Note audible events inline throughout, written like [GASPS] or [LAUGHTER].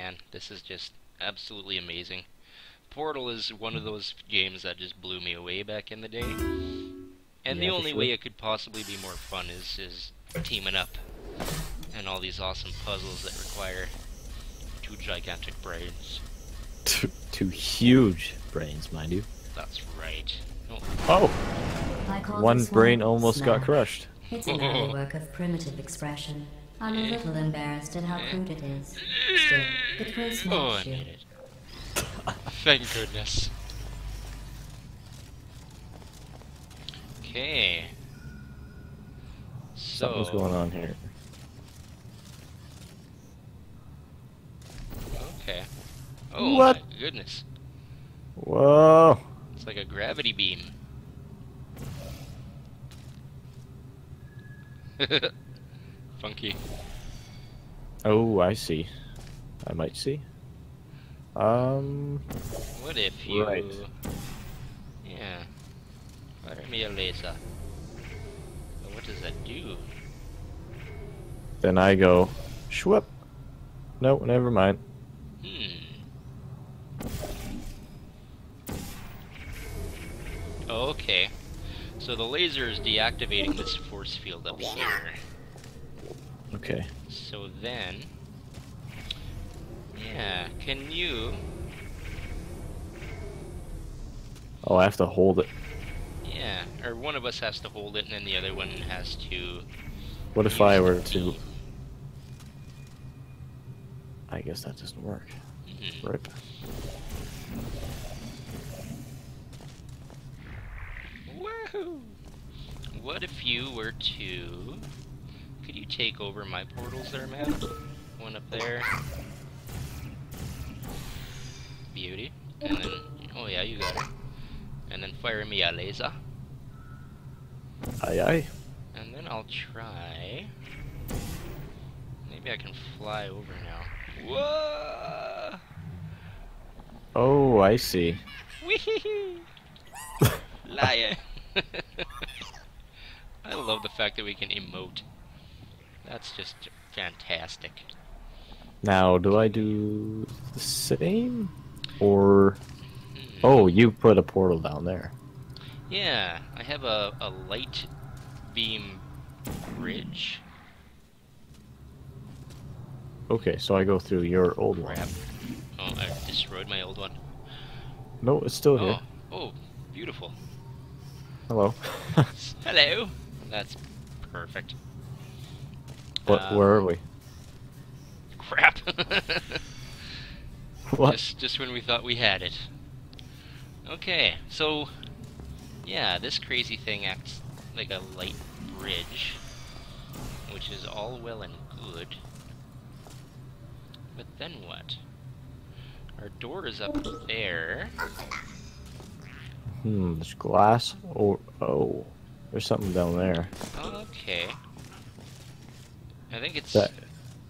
Yep, man, this is just absolutely amazing. Portal is one of mm-hmm. those games that just blew me away back in the day. And the Yeah, for only sure. way it could possibly be more fun is is teaming up and all these awesome puzzles that require two gigantic brains. Two, two huge brains, mind you. That's right. Oh, Oh, I call one this brain one almost got crushed. It's an early [LAUGHS] work of primitive expression. I'm a little eh. embarrassed at how eh. crude it is. Still, it will eh. oh, I smash you. made it. Thank goodness. Okay. So, Something's going on here. Okay. Oh What? my goodness. Whoa! It's like a gravity beam. [LAUGHS] Funky. Oh, I see. I might see. Um, What if you... Right. Yeah. Fire me a laser. But what does that do? then I go, shwip. No, never mind. Hmm. Okay. So the laser is deactivating this force field up here. Okay. So then... Yeah, can you... Oh, I have to hold it. Yeah, or one of us has to hold it and then the other one has to... What if I were to? I guess that doesn't work. Mhm. Rip. Woohoo! What if you were to... Could you take over my portals there, man? One up there. Beauty. And then... Oh yeah, you got it. And then fire me a laser. Aye aye. And then I'll try... Maybe I can fly over now. Whoa! Oh, I see. Wee [LAUGHS] Liar. [LAUGHS] I love the fact that we can emote. That's just fantastic. Now, do I do the same? Or oh, you put a portal down there. Yeah, I have a, a light beam bridge. Okay, so I go through your old one. Crap. Oh, I destroyed my old one. No, it's still Oh, here. oh, beautiful. Hello. [LAUGHS] Hello. That's perfect. What? Um, where are we? Crap. [LAUGHS] What? Just, just when we thought we had it. Okay, so yeah, this crazy thing acts like a light bridge, which is all well and good. But then what? Our door is up there. Hmm. There's glass. Oh, oh. There's something down there. Okay. I think it's That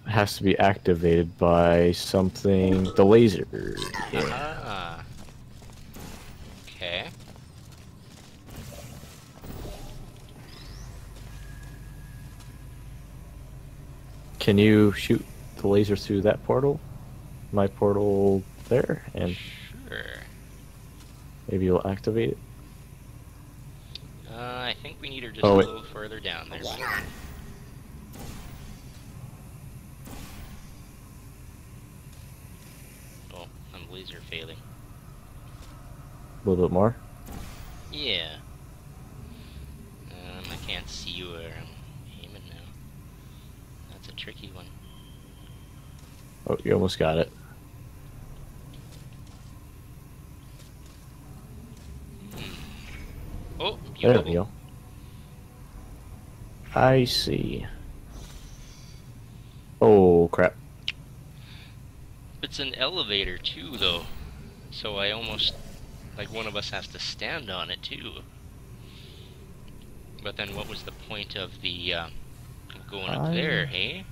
has to be activated by something. The laser. Yeah. Ah. Okay. Can you shoot the laser through that portal? My portal there, and Sure. maybe you'll activate it. Uh, I think we need her just Oh, a little further down there. Oh, Failing. A little bit more. Yeah. Um, I can't see where I'm aiming now. That's a tricky one. Oh, you almost got it. Oh, There beautiful. we go. I see. Oh crap! It's an elevator too, though. So I almost like one of us has to stand on it too. But then, what was the point of the uh, going up I- there? Hey,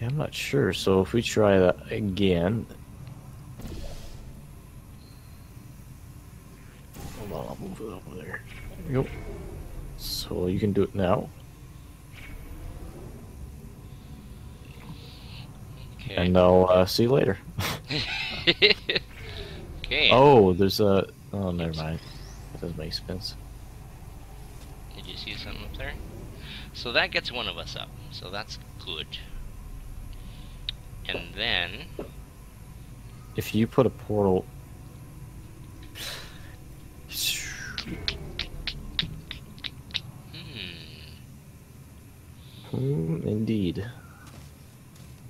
Yeah, I'm not sure. So if we try that again, hold on, I'll move it over there. There we go. So you can do it now. Okay. and I'll uh, see you later. [LAUGHS] [LAUGHS] okay. oh, there's a. Oh, never mind. That doesn't make sense. Did you see something up there? So that gets one of us up. So that's good. And then If you put a portal. hmm, Hmm, indeed.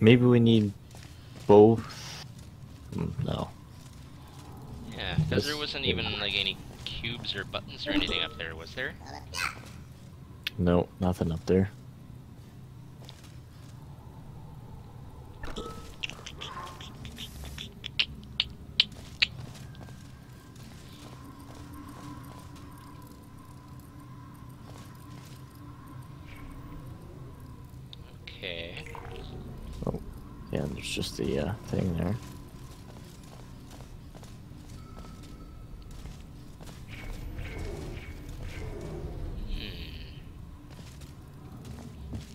Maybe we need both. Hmm, No. Yeah, because there wasn't even like any cubes or buttons or anything up there, was there? No, nothing up there. Okay. Oh, Yeah, there's just the uh, thing there.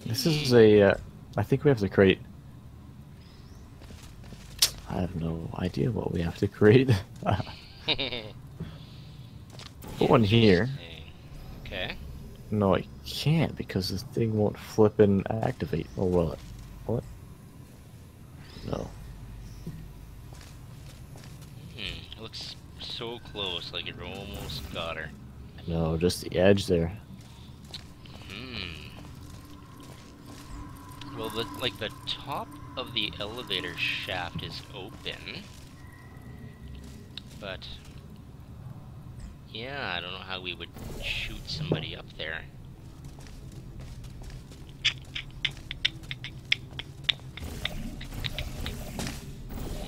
Hmm. This is a. Uh, I think we have to create. I have no idea what we have to create. [LAUGHS] Put one here. Okay. No, I can't because this thing won't flip and activate. Or will it? What? No. Hmm. It looks so close, like you almost got her. No, just the edge there. Hmm. Well, the like the top of the elevator shaft is open, but yeah, I don't know how we would shoot somebody up there.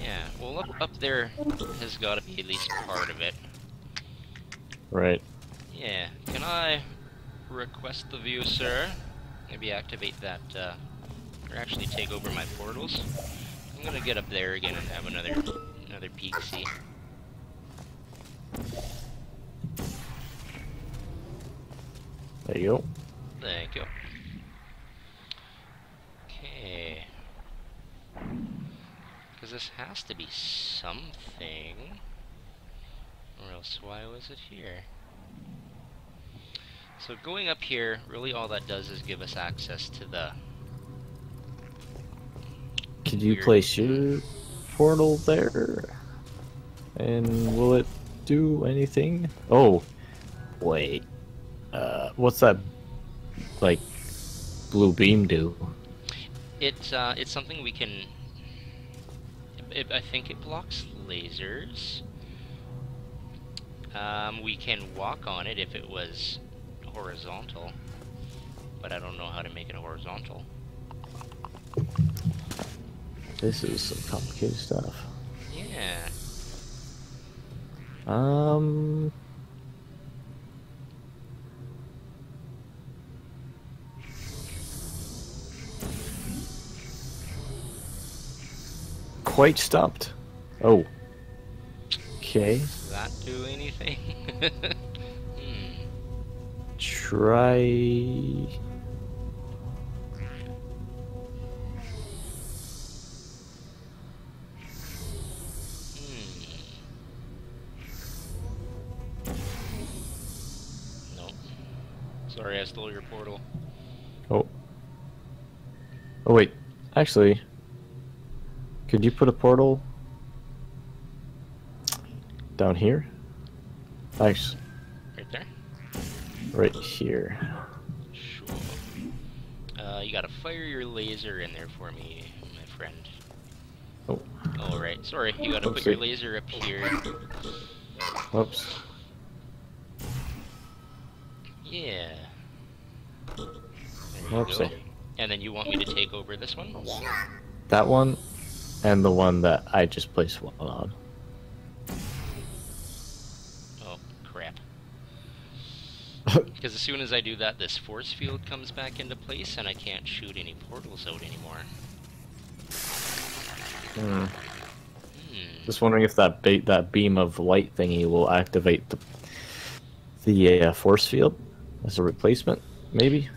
Yeah, well, up up there has got to be at least part of it. Right. Yeah, can I request the view, sir? Maybe activate that, uh, or actually take over my portals. I'm gonna get up there again and have another, another peek see. There you go. Thank you. Okay. Because this has to be something. Or else why was it here? So going up here, really all that does is give us access to the... Could you Weird. place your portal there? And will it do anything? Oh, wait. Uh, what's that, like, blue beam do? It, uh, it's something we can... It, I think it blocks lasers. Um, we can walk on it if it was horizontal. But I don't know how to make it horizontal. This is some complicated stuff. Yeah. Um. Quite stumped. Oh. Okay. Does that do anything? [LAUGHS] hmm. Try. Portal. Oh. Oh wait. Actually, could you put a portal down here? Nice. Right there? Right here. Sure. Uh, you gotta fire your laser in there for me, my friend. Oh. Alright, sorry, you gotta put your laser up here. Whoops. Yeah. Whoopsie. And then you want me to take over this one? That one, and the one that I just placed one on. Oh, crap. [LAUGHS] Because as soon as I do that, this force field comes back into place, and I can't shoot any portals out anymore. Hmm. Hmm. Just wondering if that ba- that beam of light thingy will activate the the uh, force field as a replacement, maybe.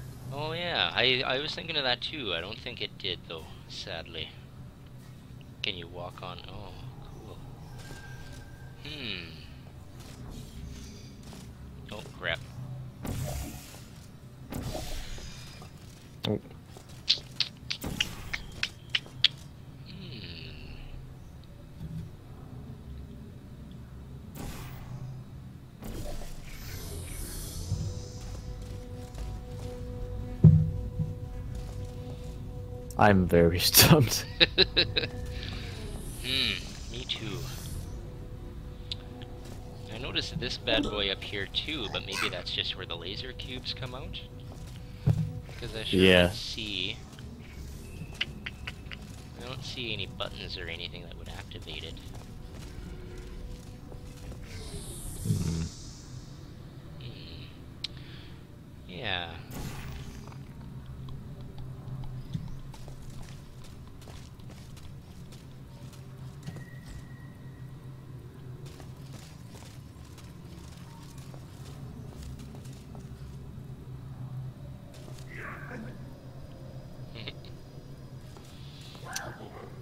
I I was thinking of that too. I don't think it did though, sadly. Can you walk on? Oh, cool. Hmm. Oh, crap. Oh. I'm very [LAUGHS] stumped. [LAUGHS] Hmm, me too. I noticed this bad boy up here too, but maybe that's just where the laser cubes come out. Because I sure Yeah. don't see. I don't see any buttons or anything that would activate it. Hmm. Hmm. Yeah.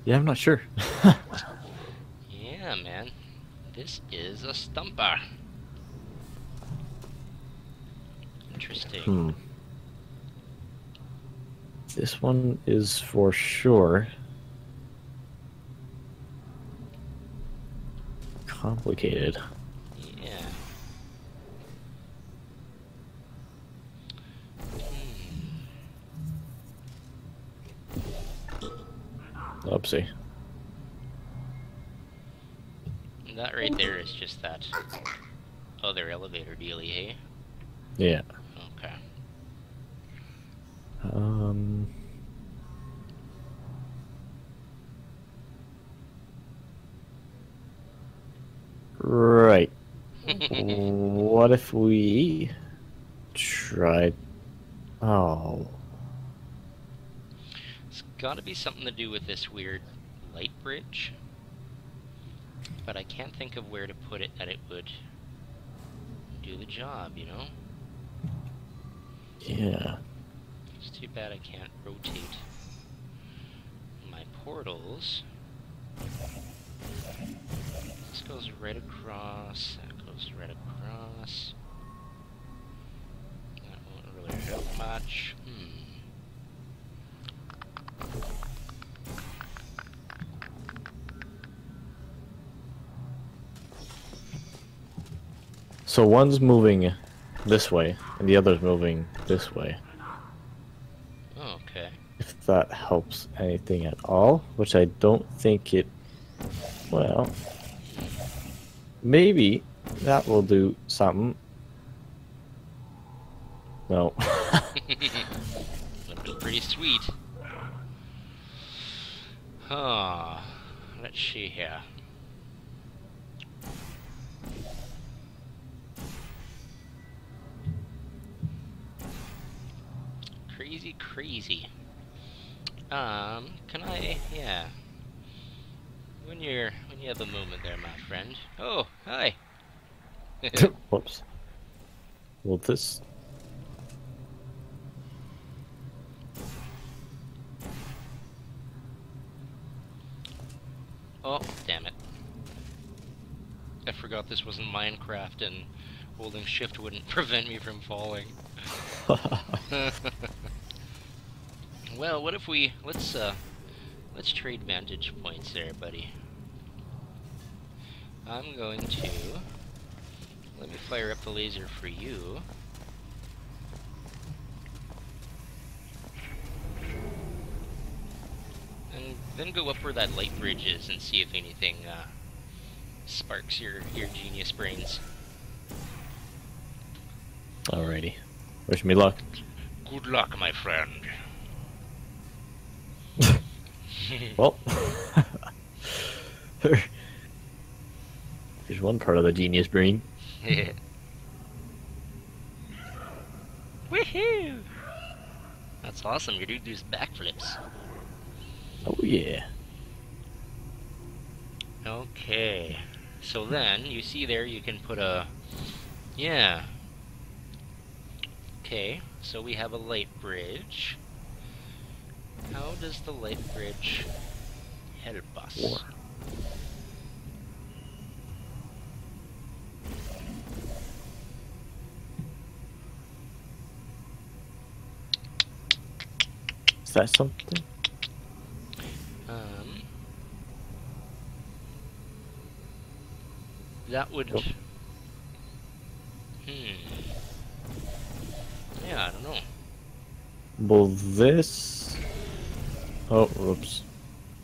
Yeah, I'm not sure. Yeah, man. This is a stumper. Interesting. hmm. This one is for sure complicated. That right there is just that other elevator dealy, hey? Yeah. Okay. Um. Right. [LAUGHS] what if we tried? Oh, It's gotta be something to do with this weird light bridge. But I can't think of where to put it that it would do the job, you know? yeah. It's too bad I can't rotate my portals. This goes right across, that goes right across. That won't really help much. So one's moving this way, and the other's moving this way. Oh, okay. If that helps anything at all, which I don't think it. Well, maybe that will do something. No. [LAUGHS] Be pretty sweet. Huh. Let's see here. Crazy, crazy. Um, can I? Yeah. When you're when you have a moment there, my friend. Oh, hi. [LAUGHS] [LAUGHS] Whoops. Well, this? Oh, damn it. I forgot this wasn't Minecraft and holding shift wouldn't [LAUGHS] prevent me from falling. Well, what if we let's uh let's trade vantage points there, buddy. I'm going to let me fire up the laser for you. And then go up where that light bridge is and see if anything uh, sparks your, your genius brains. Alrighty. Wish me luck. Good luck, my friend. [LAUGHS] Well, [LAUGHS] there's one part of the genius brain. [LAUGHS] Woohoo! That's awesome. Your dude does backflips. Oh yeah. Okay. So then, you see there, you can put a... Yeah. Okay, so we have a light bridge. How does the light bridge help us. War. Is that something? Um, that would. Hmm. Yeah, I don't know. Well, this. Oh, whoops.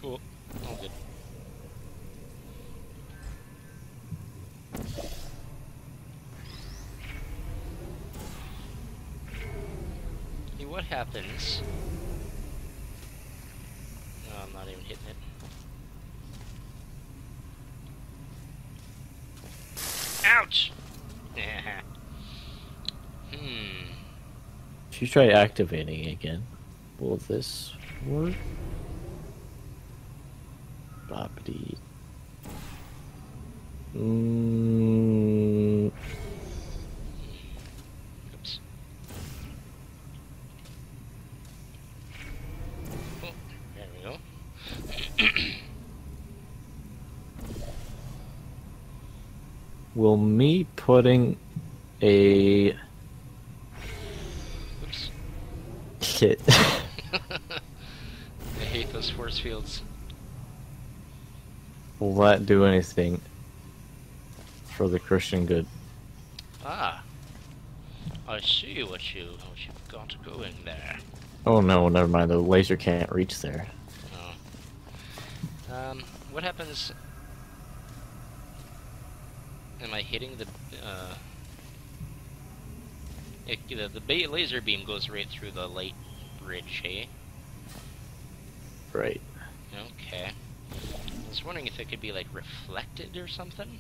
Oh, all good. Hey, what happens? No, I'm not even hitting it. Ouch! [LAUGHS] hmm. If you try activating again, will this work? Boppity. Mm, Oops. Oh, there we go. [COUGHS] will me putting a Oops. hit I hate those force fields. will that do anything for the Christian good? Ah. I see what you what you've got going there. Oh no, never mind. The laser can't reach there. Oh. Um, what happens? Am I hitting the uh? It, the the laser beam goes right through the light bridge, hey? Right. Okay. I was wondering if it could be like reflected or something,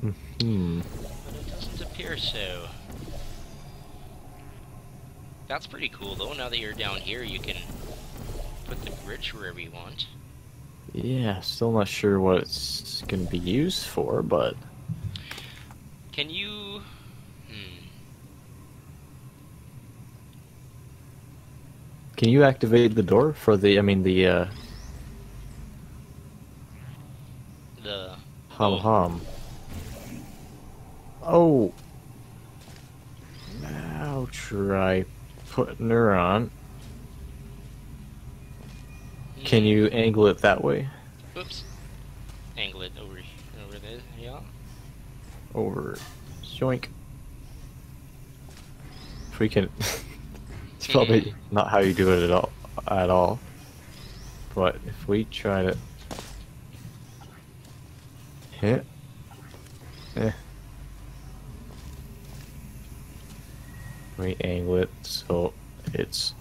Hmm. but it doesn't appear so. That's pretty cool though. Now that you're down here, you can put the bridge wherever you want. Yeah, still not sure what it's gonna be used for, but Can you? Hmm. Can you activate the door for the? I mean the uh, The hum Oh. hum. Oh. Now try putting her on. Can Hmm. you angle it that way? Oops. Angle it over over there. Yeah. Over. Joink. If we can. It's probably not how you do it at all. At all. But if we try to hit, yeah, We angle it so it's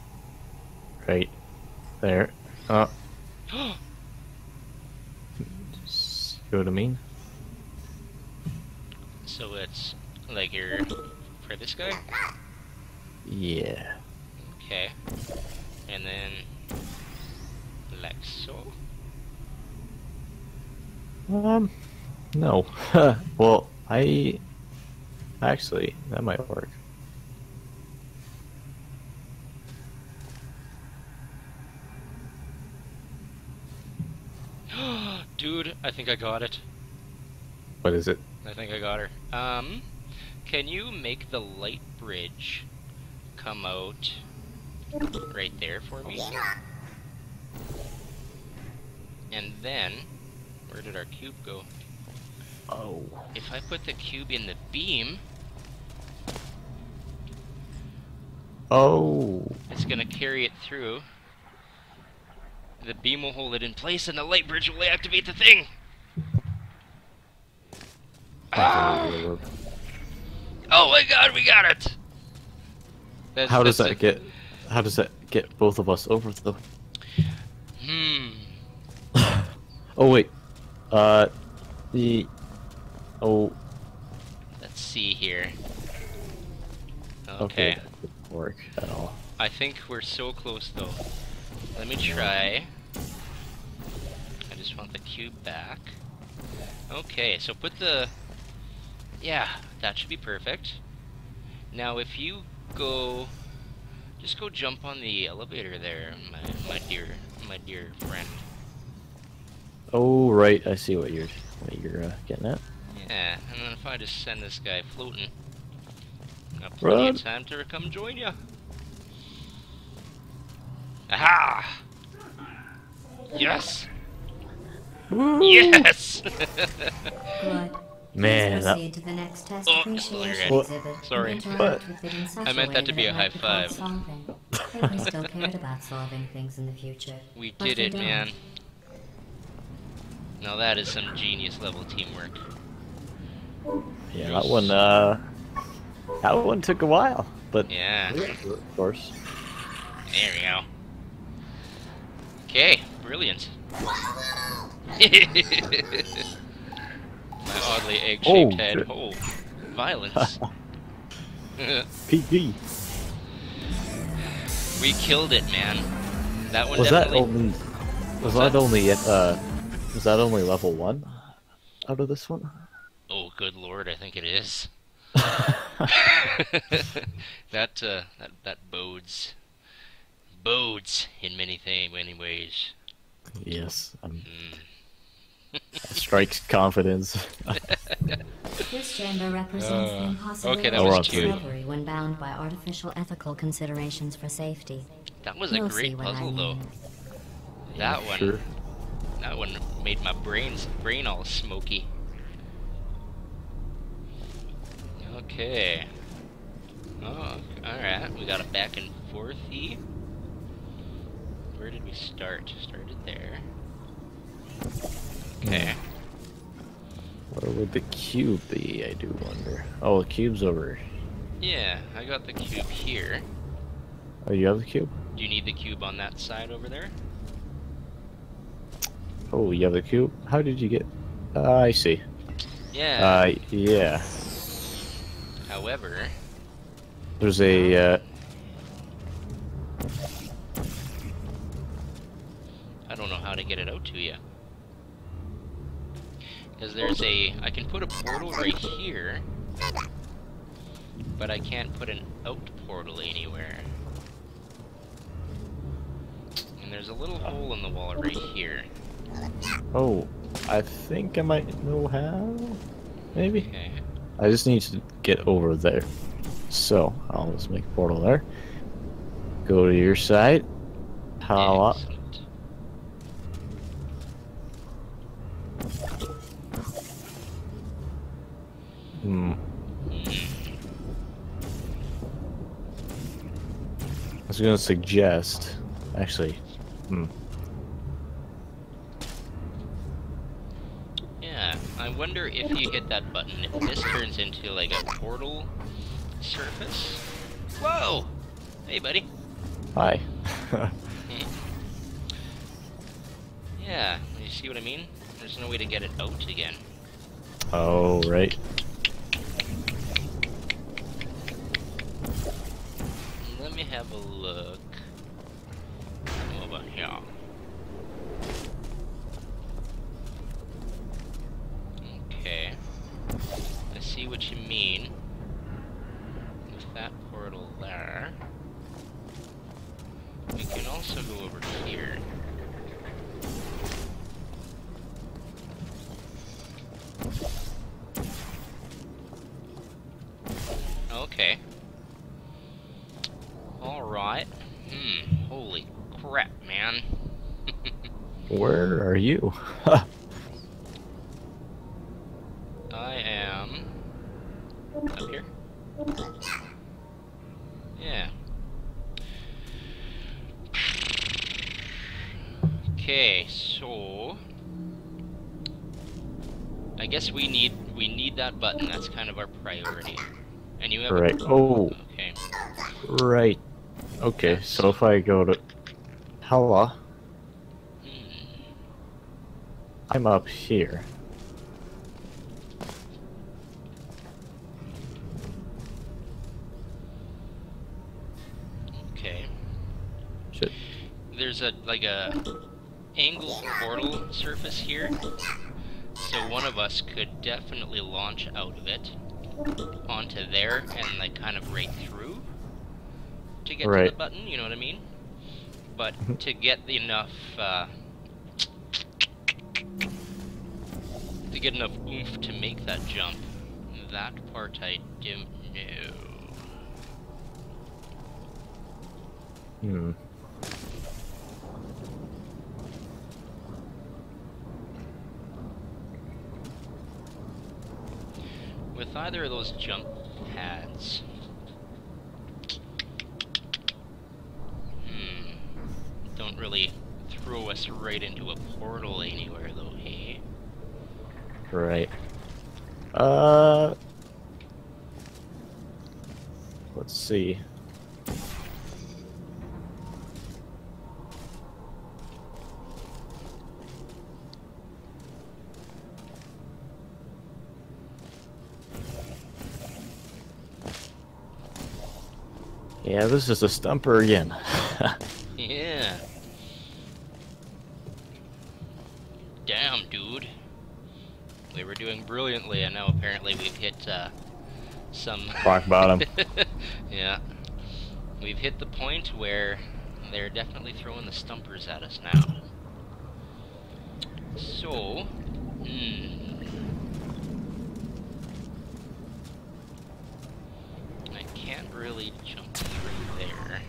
right there. Uh, see what I mean? so it's like you're for this guy. Yeah. Okay. And then like so. Um, no. [LAUGHS] well, I actually that might work. [GASPS] Dude, I think I got it. What is it? I think I got her. Um, can you make the light bridge come out right there for me? And then, where did our cube go? Oh. If I put the cube in the beam, Oh. it's gonna carry it through. The beam will hold it in place, and the light bridge will activate the thing. Ah! Oh my god, we got it! That's- How does that a- get? How does that get both of us over though? Hmm. [LAUGHS] Oh wait. Uh, the. Oh. Let's see here. Okay. Okay. work at all. I think we're so close though. Let me try. I just want the cube back. Okay, so put the... Yeah, that should be perfect. Now if you go... Just go jump on the elevator there, my, my dear, my dear friend. Oh, right. I see what you're what you're uh, getting at. Yeah, and then if I just send this guy floating, got plenty Run. of time to come join you. Aha! Yes! Yes! [LAUGHS] Good. Man, that- to the next test Oh, appreciation sorry. exhibit. Sorry. interact What? with it in such I meant that to be a high might be called five. solving. [LAUGHS] We still cared about solving things in the future. we did it, man. Now that is some genius level teamwork. Yeah, that one. Uh, that one took a while, but Yeah, of course. there we go. Okay, brilliant. [LAUGHS] My oddly egg-shaped Oh, head. shit. Oh, violence. [LAUGHS] [LAUGHS] PG. we killed it, man. That one Was that only? Was that? that only? Uh, was that only level one? Out of this one? Oh, good lord, I think it is. [LAUGHS] that uh, that that bodes bodes in many things, many ways. yes. Um, Mm. That strikes confidence. This chamber represents the Uh, impossibility okay, that was of cute. discovery when bound by artificial ethical considerations for safety. That was a You'll see great what I puzzle, though. mean. That one, Sure. that one made my brains brain all smoky. Okay. Oh, all right. We got a back and forthy. Where did we start? Started there. Would the cube be? I do wonder. Oh, the cube's over. Yeah, I got the cube here. Oh, you have the cube? Do you need the cube on that side over there? Oh, you have the cube. How did you get? Uh, I see. Yeah. Uh, yeah. However, There's a. Uh, I don't know how to get it out to you. There's a... I can put a portal right here. But I can't put an out portal anywhere. And there's a little hole in the wall right here. oh, I think I might know how. Maybe. Okay. I just need to get over there. So I'll just make a portal there. Go to your side. How up? Hmm. Hmm. I was gonna suggest, actually. Hmm. Yeah, I wonder if you hit that button, if this turns into like a portal surface. Whoa! Hey, buddy. Hi. [LAUGHS] Yeah, you see what I mean? There's no way to get it out again. oh right. Let me have a look. Over here. Okay. I see what you mean. With that portal there. We can also go over here. Okay. Alright. Hmm. Holy crap, man. [LAUGHS] Where are you? [LAUGHS] I am up here. Yeah. Okay, so I guess we need we need that button. That's kind of our priority. And you have a- right. Oh, Okay. right. Okay. So if I go to Hella, Hmm. I'm up here. Okay. Shit. There's a like a angled portal surface here. So one of us could definitely launch out of it onto there and like kind of right through to get to the button, you know what I mean? But to get enough uh, to get enough oomph to make that jump. That part I don't know. Hmm. With either of those jump pads. Hmm. Don't really throw us right into a portal anywhere though, hey? Right. Uh. Let's see. Yeah, this is a stumper again. [LAUGHS] Yeah. Damn, dude. We were doing brilliantly, and now apparently we've hit uh, some. [LAUGHS] Rock bottom. yeah. We've hit the point where they're definitely throwing the stumpers at us now. So, hmm. I can't really jump through there.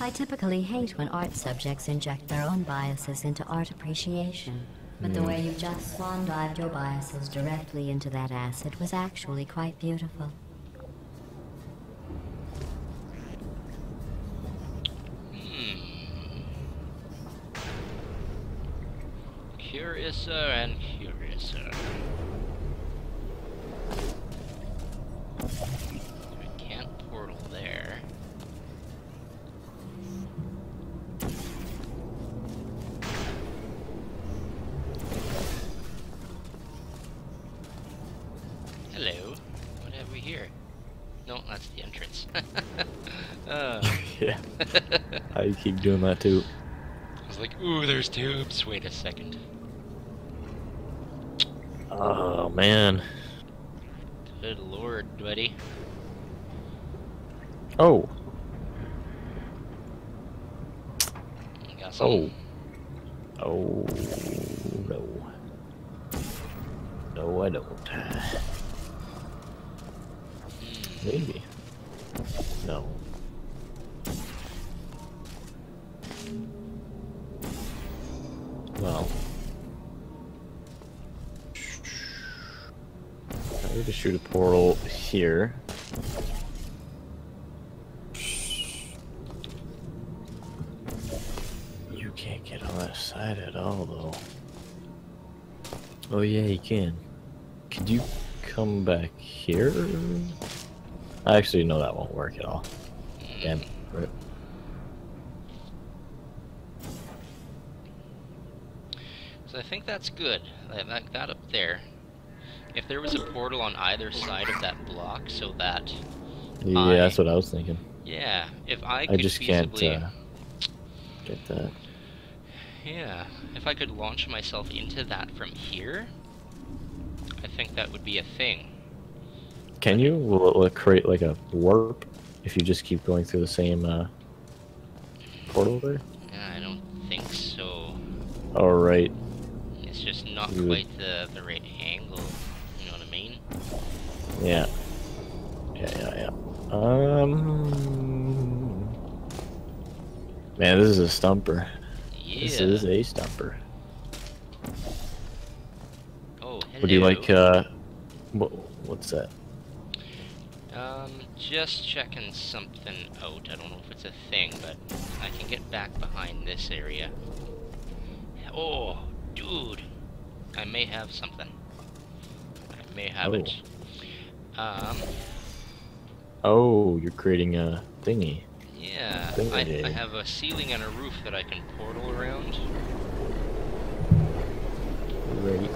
I typically hate when art subjects inject their own biases into art appreciation. But the way you just swan dived your biases directly into that acid was actually quite beautiful. Hmm. Curiouser and No, that's the entrance. [LAUGHS] uh. [LAUGHS] yeah. [LAUGHS] I keep doing that too. I was like, ooh, there's tubes. Wait a second. Oh man. Good lord, buddy. Oh. Got some. Oh. Oh no. No, I don't. Maybe. No. Well. I need to shoot a portal here. You can't get on that side at all, though. Oh yeah, you can. Could you come back here? I actually, know that won't work at all. Damn. Rip. So I think that's good. That, that, up there. If there was a portal on either side of that block, so that Yeah, I- that's what I was thinking. yeah, if I I could just can't feasibly, uh, get that. yeah, if I could launch myself into that from here, I think that would be a thing. Can you? Will it, will it create like a warp if you just keep going through the same uh, portal there? Yeah, I don't think so. All right. It's just not You quite the the right angle. You know what I mean? Yeah. Yeah, yeah, yeah. Um. Man, this is a stumper. Yeah. This is a stumper. Oh, hello. Would you like? uh what, What's that? Um, just checking something out. I don't know if it's a thing, but I can get back behind this area. Oh, dude. I may have something. I may have it. Um, Oh, you're creating a thingy. yeah. Thing I, I have a ceiling and a roof that I can portal around. Right.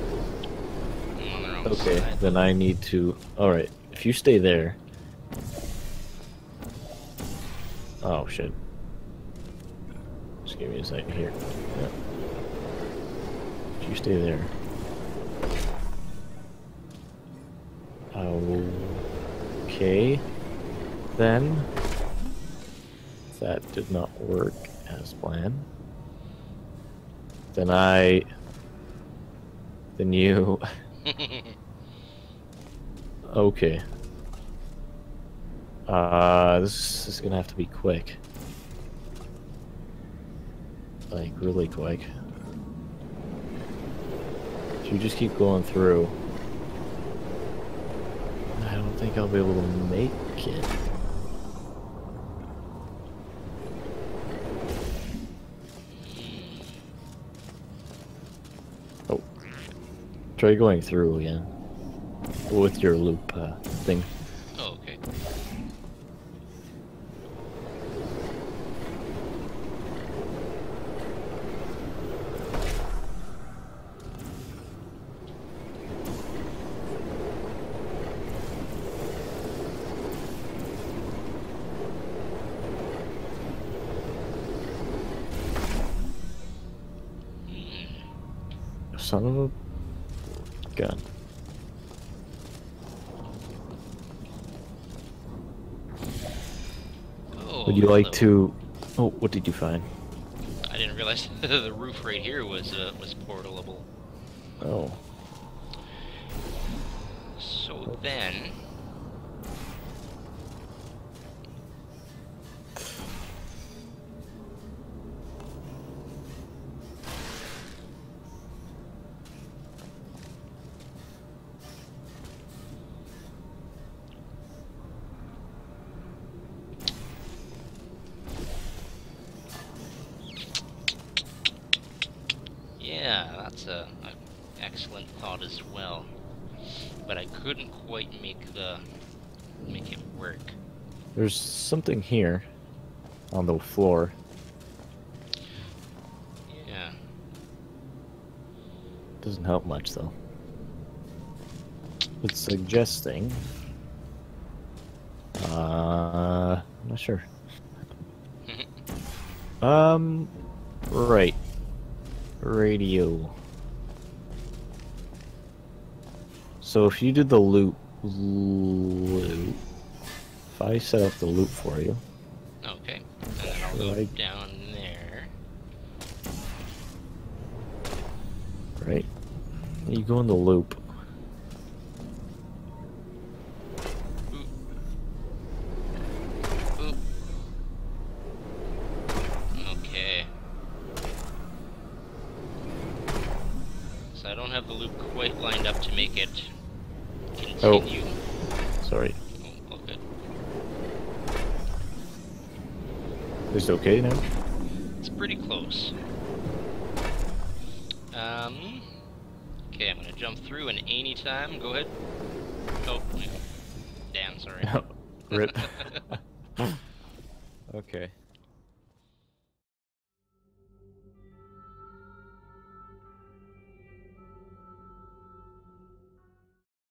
I'm on the wrong Okay, side. then I need to. All right, if you stay there. Oh shit. Just give me a second here. Yeah. You stay there. Okay. Then. That did not work as planned. Then I. Then you. [LAUGHS] Okay. Uh, this is gonna have to be quick. Like, really quick. If you just keep going through, I don't think I'll be able to make it. Oh. Try going through again. With your loop uh, thing. oh, okay. Son of a gun. Oh, Would you like to? Oh, what did you find? I didn't realize [LAUGHS] the roof right here was uh, was portalable. Oh, So then, there's something here on the floor. Yeah. Doesn't help much though. It's suggesting. Uh, I'm not sure. [LAUGHS] Um, right. Radio. So if you did the loop, loop. If I set up the loop for you, Okay. And then I'll go Right. down there. right? You go in the loop. Oop. Oop. Okay. So I don't have the loop quite lined up to make it Oh. continue. Sorry. Oh, all good. Is it okay now? It's pretty close. Um. Okay, I'm gonna jump through and any time. Go ahead.